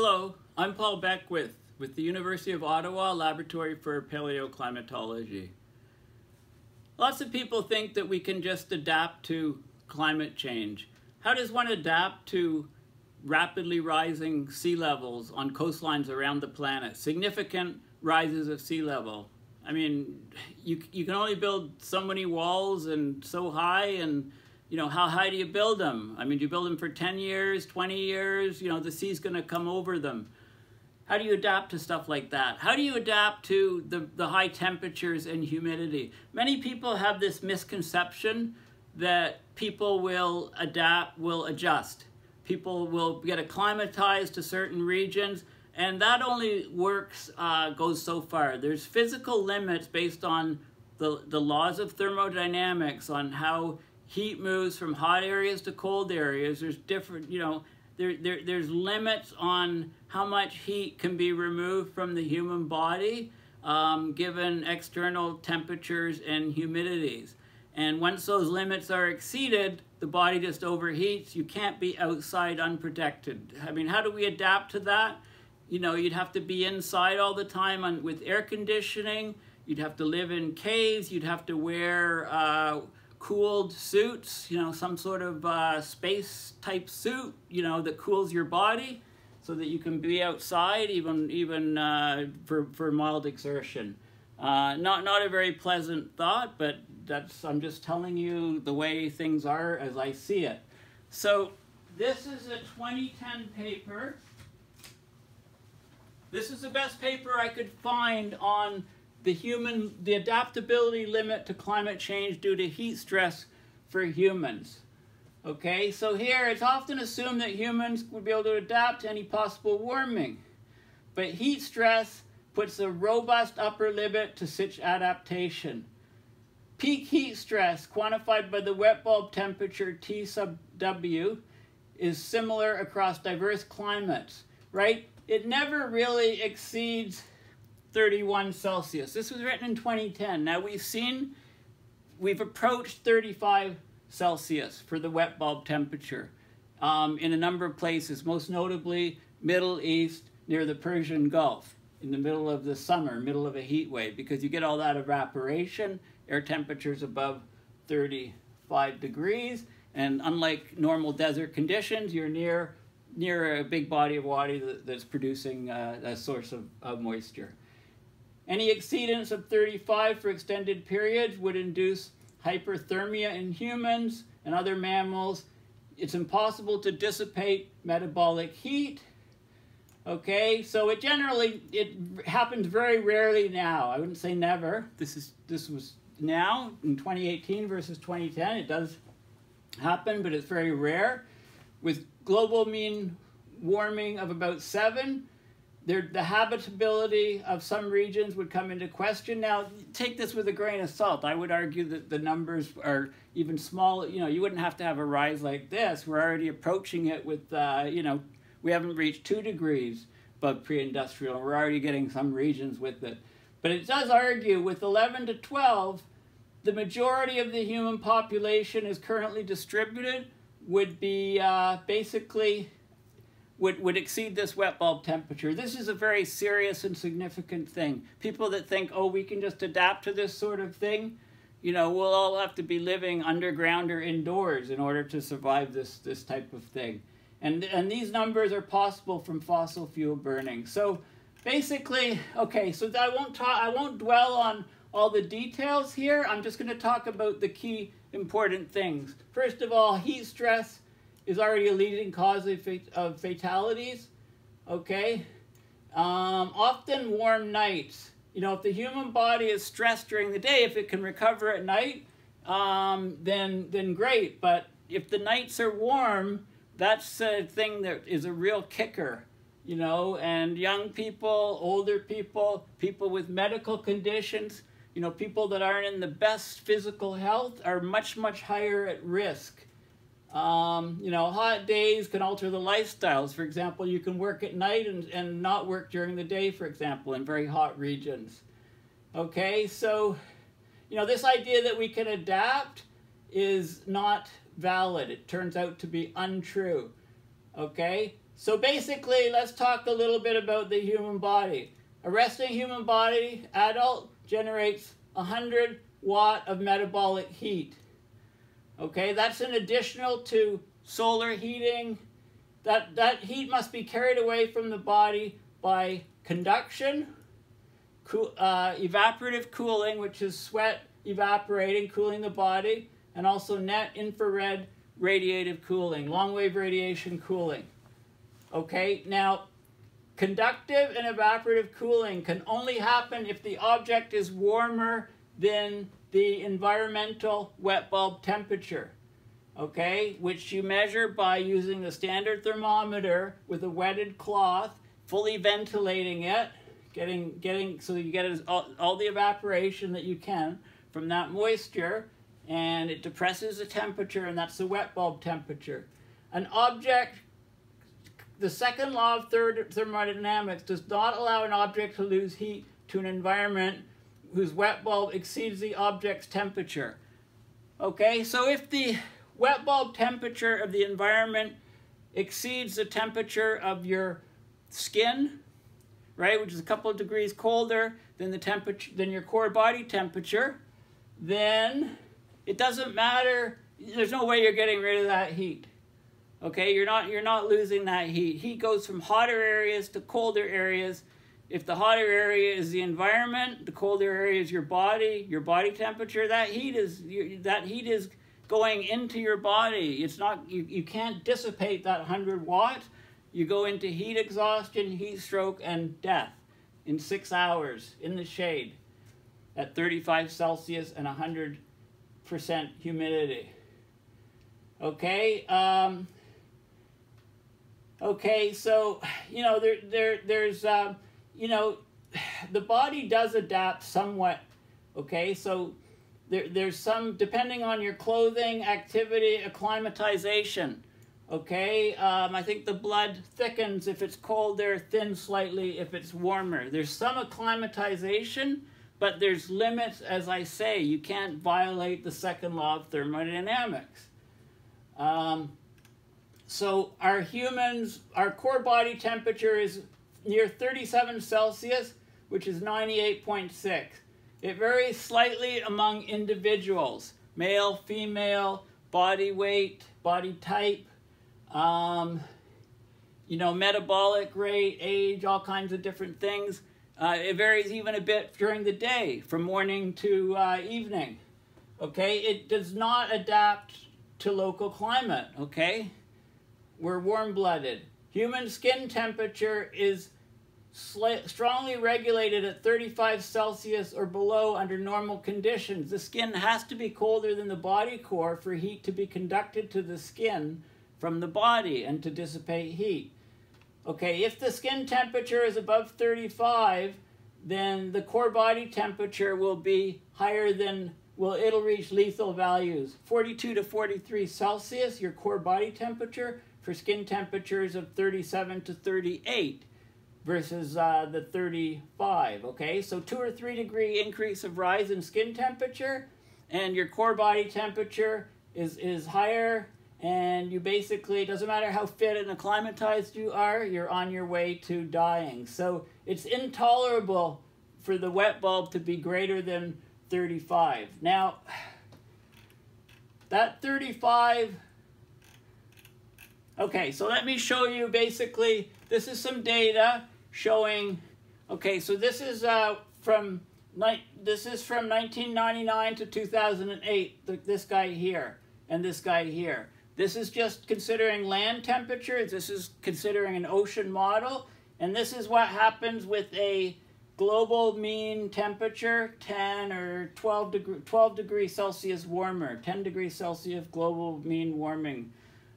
Hello, I'm Paul Beckwith with the University of Ottawa Laboratory for Paleoclimatology. Lots of people think that we can just adapt to climate change. How does one adapt to rapidly rising sea levels on coastlines around the planet? Significant rises of sea level. I mean, you, you can only build so many walls and so high and you know, how high do you build them? I mean, do you build them for 10 years, 20 years? You know, the sea's going to come over them. How do you adapt to stuff like that? How do you adapt to the, the high temperatures and humidity? Many people have this misconception that people will adapt, will adjust. People will get acclimatized to certain regions, and that only works, uh, goes so far. There's physical limits based on the, the laws of thermodynamics on how heat moves from hot areas to cold areas. There's different, you know, there, there, there's limits on how much heat can be removed from the human body um, given external temperatures and humidities. And once those limits are exceeded, the body just overheats. You can't be outside unprotected. I mean, how do we adapt to that? You know, you'd have to be inside all the time on, with air conditioning. You'd have to live in caves. You'd have to wear uh, cooled suits, you know, some sort of uh, space type suit, you know, that cools your body so that you can be outside even even uh, for, for mild exertion. Uh, not, not a very pleasant thought, but that's, I'm just telling you the way things are as I see it. So this is a 2010 paper. This is the best paper I could find on the human, the adaptability limit to climate change due to heat stress for humans. Okay, so here it's often assumed that humans would be able to adapt to any possible warming. But heat stress puts a robust upper limit to such adaptation. Peak heat stress, quantified by the wet bulb temperature T sub W, is similar across diverse climates, right? It never really exceeds 31 Celsius. This was written in 2010. Now we've seen, we've approached 35 Celsius for the wet bulb temperature um, in a number of places, most notably Middle East near the Persian Gulf in the middle of the summer, middle of a heat wave, because you get all that evaporation, air temperatures above 35 degrees, and unlike normal desert conditions, you're near near a big body of water that's producing uh, a source of, of moisture. Any exceedance of 35 for extended periods would induce hyperthermia in humans and other mammals. It's impossible to dissipate metabolic heat. Okay, so it generally, it happens very rarely now. I wouldn't say never. This is this was now in 2018 versus 2010. It does happen, but it's very rare. With global mean warming of about 7, there, the habitability of some regions would come into question. Now, take this with a grain of salt. I would argue that the numbers are even small. You know, you wouldn't have to have a rise like this. We're already approaching it with, uh, you know, we haven't reached two degrees above pre-industrial. We're already getting some regions with it. But it does argue with 11 to 12, the majority of the human population is currently distributed would be uh, basically would, would exceed this wet bulb temperature. This is a very serious and significant thing. People that think, oh, we can just adapt to this sort of thing, you know, we'll all have to be living underground or indoors in order to survive this, this type of thing. And, and these numbers are possible from fossil fuel burning. So basically, okay, so I won't, talk, I won't dwell on all the details here. I'm just going to talk about the key important things. First of all, heat stress is already a leading cause of, of fatalities. Okay? Um, often warm nights. You know, if the human body is stressed during the day, if it can recover at night, um, then, then great. But if the nights are warm, that's a thing that is a real kicker. You know, and young people, older people, people with medical conditions, you know, people that aren't in the best physical health are much, much higher at risk. Um, you know, hot days can alter the lifestyles. For example, you can work at night and, and not work during the day, for example, in very hot regions. Okay, so, you know, this idea that we can adapt is not valid. It turns out to be untrue. Okay, So basically, let's talk a little bit about the human body. A resting human body, adult, generates 100 watt of metabolic heat. Okay, that's an additional to solar heating. That, that heat must be carried away from the body by conduction, cool, uh, evaporative cooling, which is sweat evaporating, cooling the body, and also net infrared radiative cooling, long wave radiation cooling. Okay, now conductive and evaporative cooling can only happen if the object is warmer than the environmental wet bulb temperature. Okay, which you measure by using the standard thermometer with a wetted cloth, fully ventilating it, getting getting so you get all, all the evaporation that you can from that moisture and it depresses the temperature and that's the wet bulb temperature. An object the second law of thermodynamics does not allow an object to lose heat to an environment whose wet bulb exceeds the object's temperature. Okay, so if the wet bulb temperature of the environment exceeds the temperature of your skin, right, which is a couple of degrees colder than the temperature than your core body temperature, then it doesn't matter. There's no way you're getting rid of that heat. Okay, you're not you're not losing that heat. Heat goes from hotter areas to colder areas. If the hotter area is the environment, the colder area is your body, your body temperature. That heat is that heat is going into your body. It's not you, you can't dissipate that 100 watt. You go into heat exhaustion, heat stroke, and death in six hours in the shade at 35 Celsius and 100% humidity. Okay. Um, Okay, so you know there there there's um, you know the body does adapt somewhat. Okay, so there there's some depending on your clothing, activity, acclimatization. Okay, um, I think the blood thickens if it's colder, thins slightly if it's warmer. There's some acclimatization, but there's limits, as I say. You can't violate the second law of thermodynamics. Um, so our humans, our core body temperature is near 37 Celsius, which is 98.6. It varies slightly among individuals, male, female, body weight, body type, um, you know, metabolic rate, age, all kinds of different things. Uh, it varies even a bit during the day, from morning to uh, evening. Okay, it does not adapt to local climate. Okay, we're warm-blooded. Human skin temperature is strongly regulated at 35 Celsius or below under normal conditions. The skin has to be colder than the body core for heat to be conducted to the skin from the body and to dissipate heat. Okay, if the skin temperature is above 35, then the core body temperature will be higher than, well, it'll reach lethal values. 42 to 43 Celsius, your core body temperature, for skin temperatures of 37 to 38 versus uh, the 35, okay? So two or three degree increase of rise in skin temperature and your core body temperature is, is higher and you basically, it doesn't matter how fit and acclimatized you are, you're on your way to dying. So it's intolerable for the wet bulb to be greater than 35. Now, that 35 Okay, so let me show you basically, this is some data showing, okay, so this is uh, from, night this is from 1999 to 2008, this guy here and this guy here. This is just considering land temperature, this is considering an ocean model, and this is what happens with a global mean temperature 10 or 12 degree 12 degrees Celsius warmer 10 degrees Celsius global mean warming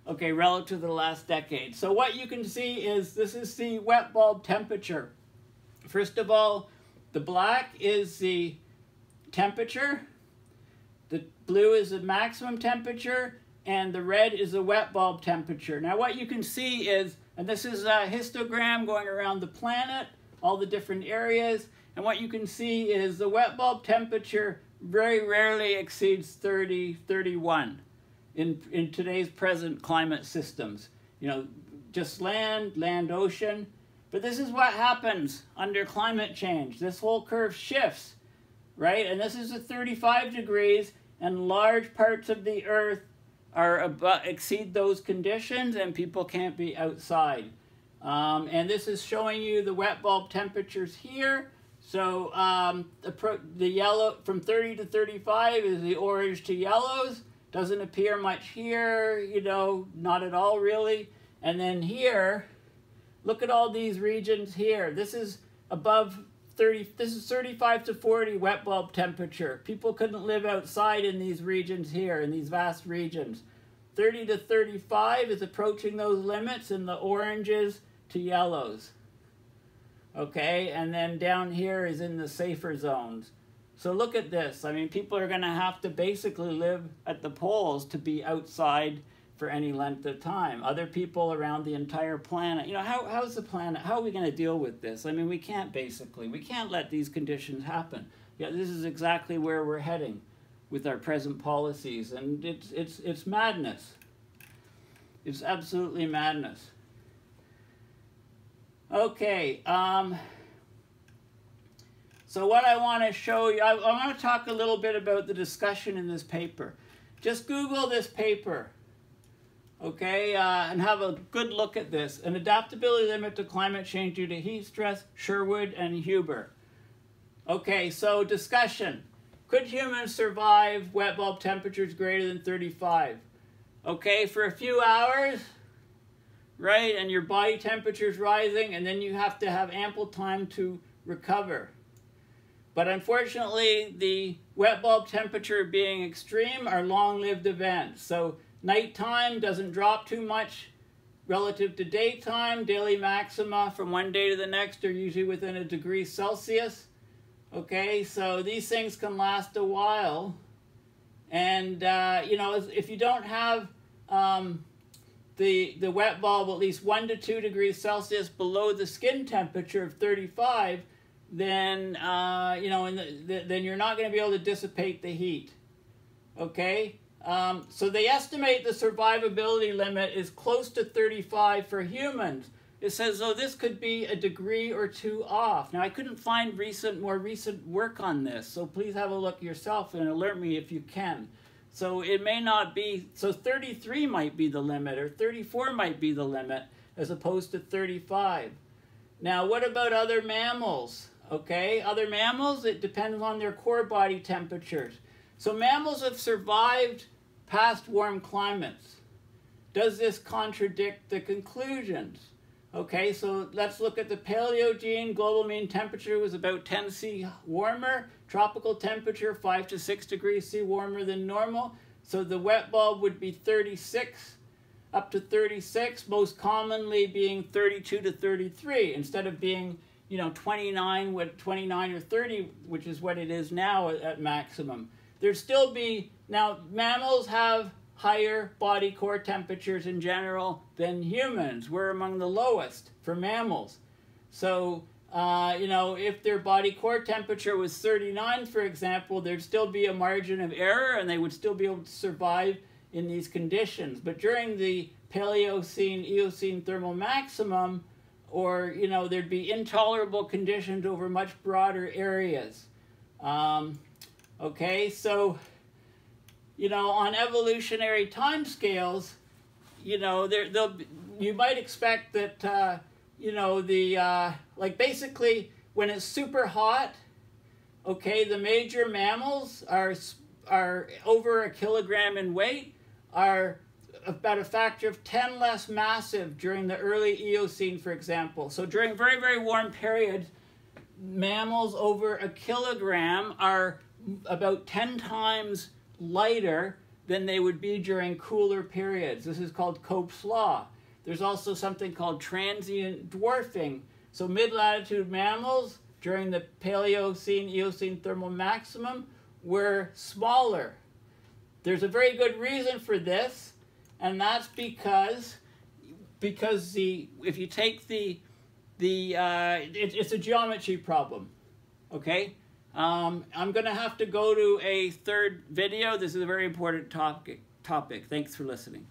okay, relative to the last decade. So what you can see is this is the wet bulb temperature. First of all, the black is the temperature, the blue is the maximum temperature, and the red is the wet bulb temperature. Now what you can see is, and this is a histogram going around the planet, all the different areas, and what you can see is the wet bulb temperature very rarely exceeds 30, 31 in, in today's present climate systems. You know, just land, land, ocean. But this is what happens under climate change. This whole curve shifts, right? And this is at 35 degrees, and large parts of the Earth are above, exceed those conditions, and people can't be outside. Um, and this is showing you the wet bulb temperatures here. So um, the, the yellow from 30 to 35 is the orange to yellows. Doesn't appear much here, you know, not at all really. And then here, look at all these regions here. This is above 30, this is 35 to 40 wet bulb temperature. People couldn't live outside in these regions here, in these vast regions. 30 to 35 is approaching those limits in the oranges to yellows. Okay, and then down here is in the safer zones. So look at this. I mean, people are going to have to basically live at the poles to be outside for any length of time. Other people around the entire planet, you know, how, how's the planet, how are we going to deal with this? I mean, we can't basically, we can't let these conditions happen. Yeah, this is exactly where we're heading with our present policies, and it's, it's, it's madness. It's absolutely madness. Okay, um, so what I want to show you, I, I want to talk a little bit about the discussion in this paper. Just Google this paper, okay, uh, and have a good look at this. An adaptability limit to climate change due to heat stress, Sherwood and Huber. Okay, so discussion. Could humans survive wet bulb temperatures greater than 35? Okay, for a few hours, right? And your body temperature is rising, and then you have to have ample time to recover. But unfortunately, the wet bulb temperature being extreme are long-lived events. So nighttime doesn't drop too much relative to daytime. Daily maxima from one day to the next are usually within a degree Celsius. Okay, so these things can last a while. And, uh, you know, if you don't have um, the, the wet bulb at least 1 to 2 degrees Celsius below the skin temperature of 35, then, uh, you know, the, the, then you're not going to be able to dissipate the heat. Okay? Um, so they estimate the survivability limit is close to 35 for humans. It says, oh, this could be a degree or two off. Now, I couldn't find recent, more recent work on this, so please have a look yourself and alert me if you can. So it may not be, so 33 might be the limit, or 34 might be the limit, as opposed to 35. Now, what about other mammals? Okay, other mammals, it depends on their core body temperatures. So mammals have survived past warm climates. Does this contradict the conclusions? Okay, so let's look at the Paleogene. Global mean temperature was about 10 C warmer. Tropical temperature, 5 to 6 degrees C warmer than normal. So the wet bulb would be 36 up to 36, most commonly being 32 to 33, instead of being, you know, 29, with 29 or 30, which is what it is now at, maximum. There'd still be, now mammals have higher body core temperatures in general than humans. We're among the lowest for mammals. So uh, you know, if their body core temperature was 39, for example, there'd still be a margin of error and they would still be able to survive in these conditions. But during the Paleocene, Eocene thermal maximum, or, you know, there'd be intolerable conditions over much broader areas. Um, okay, so, you know, on evolutionary timescales, you know, there, they'll, you might expect that, uh, you know, the, uh, like basically when it's super hot, okay, the major mammals are, are over a kilogram in weight, are about a factor of 10 less massive during the early Eocene, for example. So during very, very warm periods, mammals over a kilogram are about 10 times lighter than they would be during cooler periods. This is called Cope's law. There's also something called transient dwarfing. So mid-latitude mammals during the Paleocene, Eocene thermal maximum were smaller. There's a very good reason for this, and that's because because the if you take the the uh, it, it's a geometry problem, okay. Um, I'm going to have to go to a third video. This is a very important topic. Topic. Thanks for listening.